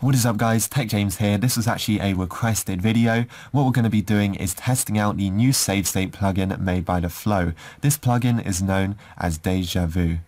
What is up guys, Tech James here. This was actually a requested video. What we're going to be doing is testing out the new save state plugin made by The Flow. This plugin is known as Deja Vu.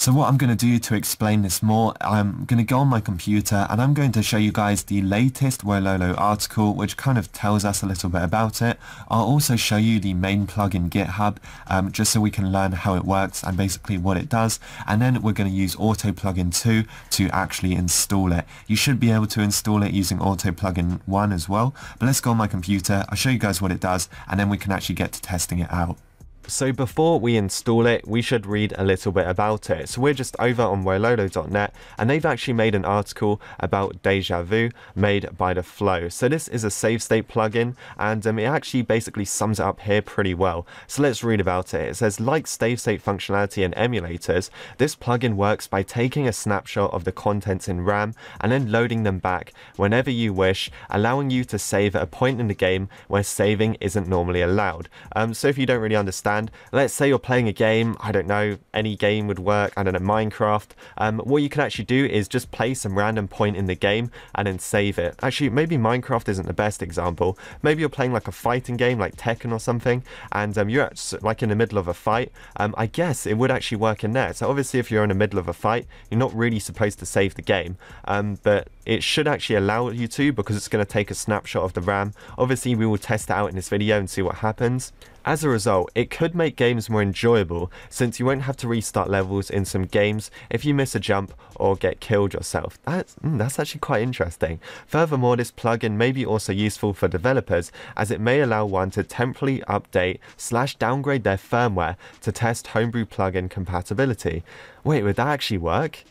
So what I'm going to do to explain this more, I'm going to go on my computer and I'm going to show you guys the latest Wololo article which kind of tells us a little bit about it. I'll also show you the main plugin GitHub um, just so we can learn how it works and basically what it does and then we're going to use AutoPlugin 2 to actually install it. You should be able to install it using AutoPlugin 1 as well but let's go on my computer, I'll show you guys what it does and then we can actually get to testing it out. So before we install it, we should read a little bit about it. So we're just over on Wololo.net and they've actually made an article about Deja Vu made by The Flow. So this is a save state plugin and um, it actually basically sums it up here pretty well. So let's read about it. It says, like save state functionality in emulators, this plugin works by taking a snapshot of the contents in RAM and then loading them back whenever you wish, allowing you to save at a point in the game where saving isn't normally allowed. Um, so if you don't really understand Let's say you're playing a game, I don't know, any game would work, I don't know, Minecraft. Um, what you can actually do is just play some random point in the game and then save it. Actually, maybe Minecraft isn't the best example. Maybe you're playing like a fighting game like Tekken or something, and um, you're like in the middle of a fight. Um, I guess it would actually work in there. So obviously if you're in the middle of a fight, you're not really supposed to save the game, um, but it should actually allow you to because it's going to take a snapshot of the RAM. Obviously we will test it out in this video and see what happens. As a result, it could make games more enjoyable since you won't have to restart levels in some games if you miss a jump or get killed yourself. That's, mm, that's actually quite interesting. Furthermore, this plugin may be also useful for developers as it may allow one to temporarily update slash downgrade their firmware to test homebrew plugin compatibility. Wait, would that actually work?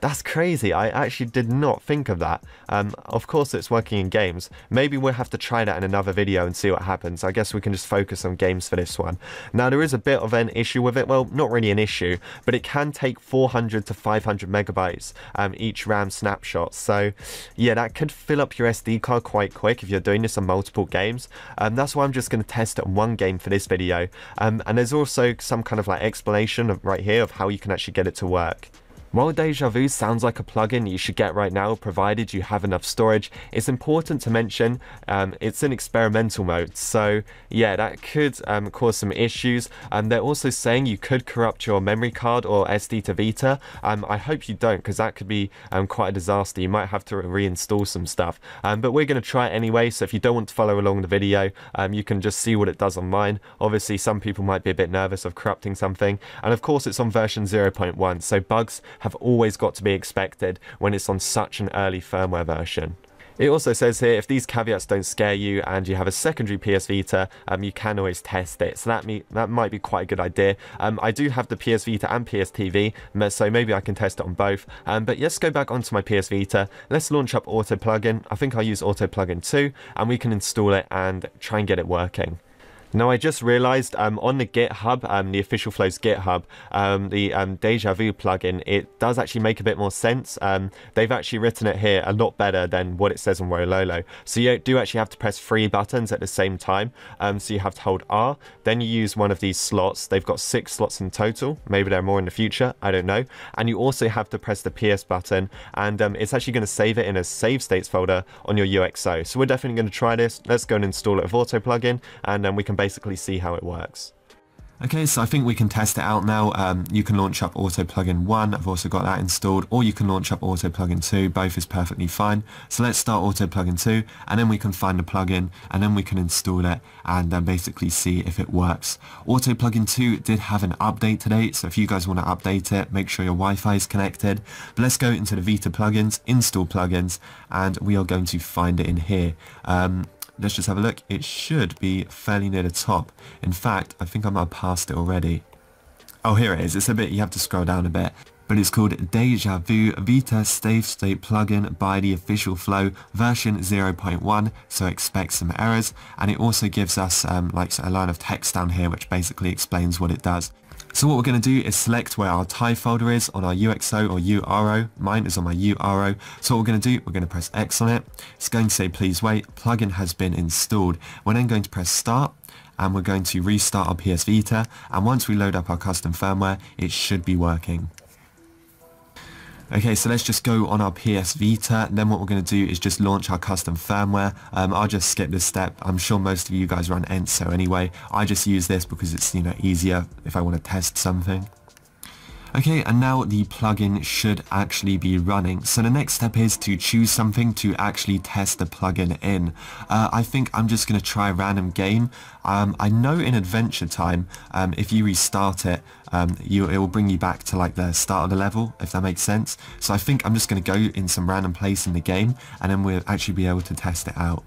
That's crazy. I actually did not think of that. Um, of course, it's working in games. Maybe we'll have to try that in another video and see what happens. I guess we can just focus on games for this one. Now, there is a bit of an issue with it. Well, not really an issue, but it can take 400 to 500 megabytes um, each RAM snapshot. So, yeah, that could fill up your SD card quite quick if you're doing this on multiple games. Um, that's why I'm just going to test it on one game for this video. Um, and there's also some kind of like explanation right here of how you can actually get it to work. While Deja Vu sounds like a plugin you should get right now provided you have enough storage, it's important to mention um, it's in experimental mode. So yeah, that could um, cause some issues. Um, they're also saying you could corrupt your memory card or SD2Vita. Um, I hope you don't because that could be um, quite a disaster. You might have to reinstall some stuff. Um, but we're going to try it anyway. So if you don't want to follow along the video, you can just see what it does on mine. Obviously, some people might be a bit nervous of corrupting something. And of course, it's on version 0.1. So bugs have always got to be expected when it's on such an early firmware version. It also says here, if these caveats don't scare you and you have a secondary PS Vita, um, you can always test it. So that me that might be quite a good idea. Um, I do have the PS Vita and PS TV, so maybe I can test it on both. Um, but let's go back onto my PS Vita. Let's launch up AutoPlugin. I think I'll use AutoPlugin 2, and we can install it and try and get it working. Now, I just realized um, on the GitHub, um, the official Flows GitHub, um, the um, Deja Vu plugin, it does actually make a bit more sense. Um, they've actually written it here a lot better than what it says on Wololo. So you do actually have to press three buttons at the same time. Um, so you have to hold R, then you use one of these slots. They've got six slots in total. Maybe there are more in the future. I don't know. And you also have to press the PS button, and it's actually going to save it in a save states folder on your UX0. So we're definitely going to try this. Let's go and install it with AutoPlugin, and then we can basically see how it works. Okay, so I think we can test it out now. Um, you can launch up AutoPlugin 1, I've also got that installed, or you can launch up AutoPlugin 2, both is perfectly fine. So let's start AutoPlugin 2, and then we can find the plugin, and then we can install it, and then basically see if it works. AutoPlugin 2 did have an update today, so if you guys want to update it, make sure your Wi-Fi is connected. But let's go into the Vita plugins, install plugins, and we are going to find it in here. Um, let's just have a look. It should be fairly near the top. In fact, I think I might have passed it already. Oh, here it is. It's a bit, you have to scroll down a bit. But it's called Deja Vu Vita Save State plugin by the official flow version 0.1, so expect some errors. And it also gives us um, like a line of text down here which basically explains what it does. So what we're going to do is select where our tai folder is on our UX0 or UR0. Mine is on my UR0. So what we're going to do, we're going to press X on it. It's going to say please wait, plugin has been installed. We're then going to press start and we're going to restart our PS Vita and once we load up our custom firmware it should be working. Okay, so let's just go on our PS Vita. and Then what we're going to do is just launch our custom firmware. Um, I'll just skip this step. I'm sure most of you guys run Enso anyway. I just use this because it's, you know, easier if I want to test something. Okay, and now the plugin should actually be running. So the next step is to choose something to actually test the plugin in. Uh, I think I'm just going to try a random game. Um, I know in Adventure Time, um, if you restart it, um, you, it will bring you back to like the start of the level, if that makes sense. So I think I'm just going to go in some random place in the game, and then we'll actually be able to test it out.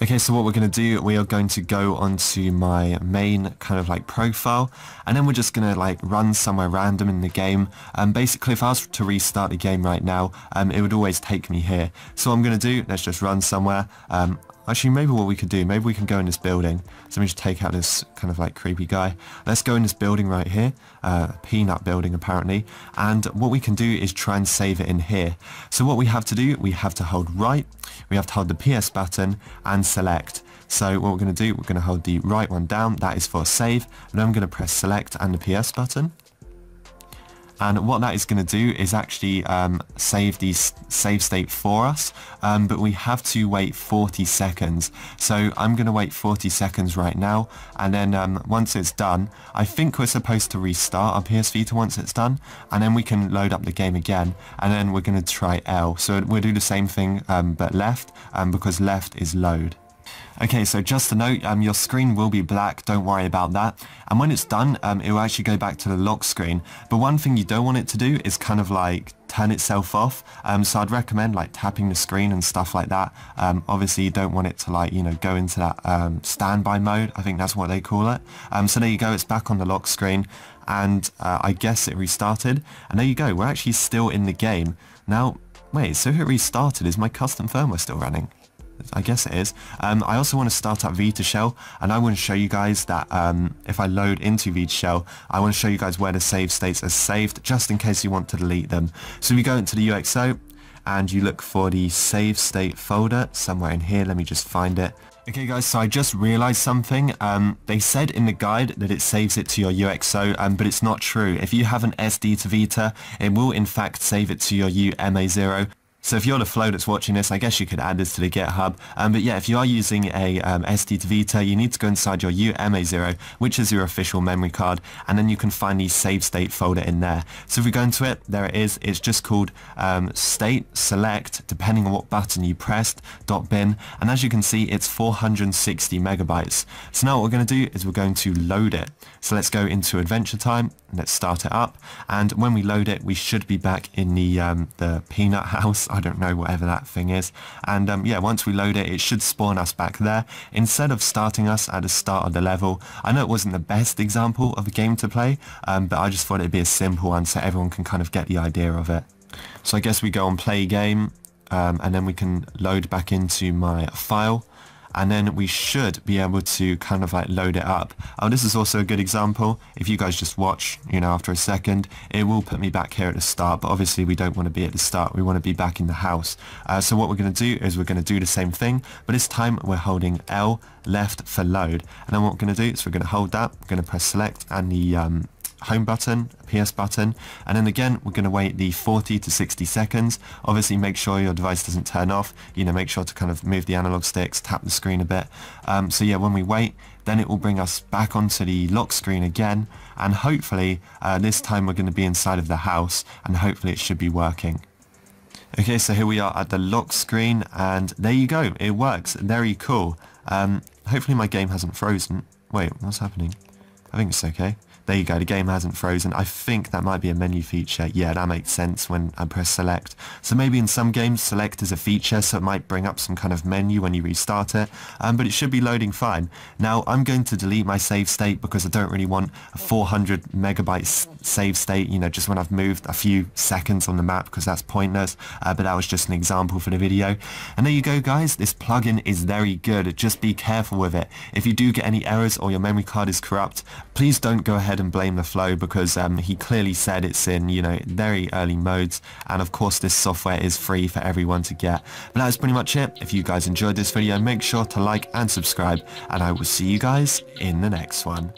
Okay, so what we're going to do, we are going to go onto my main kind of like profile, and then we're just going to like run somewhere random in the game. And um, basically, if I was to restart the game right now, um, it would always take me here. So what I'm going to do, let's just run somewhere. Um, Actually, maybe what we could do, maybe we can go in this building. So let me just take out this kind of like creepy guy. Let's go in this building right here, uh, peanut building apparently. And what we can do is try and save it in here. So what we have to do, we have to hold right, we have to hold the PS button and select. So what we're going to do, we're going to hold the right one down, that is for save, and I'm going to press select and the PS button and what that is going to do is actually um, save the save state for us. Um, but we have to wait 40 seconds. So I'm going to wait 40 seconds right now. And then um, once it's done I think we're supposed to restart our PS Vita once it's done. And then we can load up the game again. And then we're going to try L. So we'll do the same thing um, but left um, because left is load Okay, so just a note, um, your screen will be black, don't worry about that. And when it's done, um, it will actually go back to the lock screen. But one thing you don't want it to do is kind of like turn itself off. Um, so I'd recommend like tapping the screen and stuff like that. Um, obviously you don't want it to like, you know, go into that um, standby mode. I think that's what they call it. Um, so there you go, it's back on the lock screen and uh, I guess it restarted. And there you go, we're actually still in the game. Now, wait, so it restarted, is my custom firmware still running? I guess it is. Um, I also want to start up Vita Shell and I want to show you guys that um, if I load into Vita Shell, I want to show you guys where the save states are saved just in case you want to delete them. So you go into the UX0 and you look for the save state folder somewhere in here, let me just find it. Okay guys, so I just realized something. Um, they said in the guide that it saves it to your UX0, um, but it's not true. If you have an SD2Vita, it will in fact save it to your UMA0. So if you're the flow that's watching this, I guess you could add this to the GitHub. Um, but yeah, if you are using a um, SD Vita, you need to go inside your UMA0, which is your official memory card, and then you can find the save state folder in there. So if we go into it, there it is. It's just called um, state select, depending on what button you pressed, dot bin. And as you can see, it's 460 megabytes. So now what we're going to do is we're going to load it. So let's go into Adventure Time, let's start it up, and when we load it, we should be back in the, um, the peanut house, I don't know, whatever that thing is. And um, yeah, once we load it, it should spawn us back there. Instead of starting us at the start of the level, I know it wasn't the best example of a game to play, um, but I just thought it'd be a simple one so everyone can kind of get the idea of it. So I guess we go on play game, um, and then we can load back into my file and then we should be able to kind of like load it up. Oh, this is also a good example. If you guys just watch, you know, after a second, it will put me back here at the start, but obviously we don't want to be at the start. We want to be back in the house. Uh, so what we're going to do is we're going to do the same thing, but this time we're holding L left for load. And then what we're going to do is we're going to hold that, we're going to press select and the um, home button, PS button, and then again we're going to wait the 40 to 60 seconds. Obviously make sure your device doesn't turn off, you know, make sure to kind of move the analog sticks, tap the screen a bit. Um, so yeah, when we wait, then it will bring us back onto the lock screen again, and hopefully uh, this time we're going to be inside of the house, and hopefully it should be working. Okay, so here we are at the lock screen, and there you go, it works, very cool. Um, hopefully my game hasn't frozen. Wait, what's happening? I think it's okay. There you go, the game hasn't frozen. I think that might be a menu feature. Yeah, that makes sense when I press select. So maybe in some games select is a feature, so it might bring up some kind of menu when you restart it, um, but it should be loading fine. Now, I'm going to delete my save state because I don't really want a 400 megabyte save state, you know, just when I've moved a few seconds on the map because that's pointless, uh, but that was just an example for the video. And there you go, guys. This plugin is very good. Just be careful with it. If you do get any errors or your memory card is corrupt, Please don't go ahead and blame the flow because um, he clearly said it's in, you know, very early modes. And of course, this software is free for everyone to get. But that's pretty much it. If you guys enjoyed this video, make sure to like and subscribe. And I will see you guys in the next one.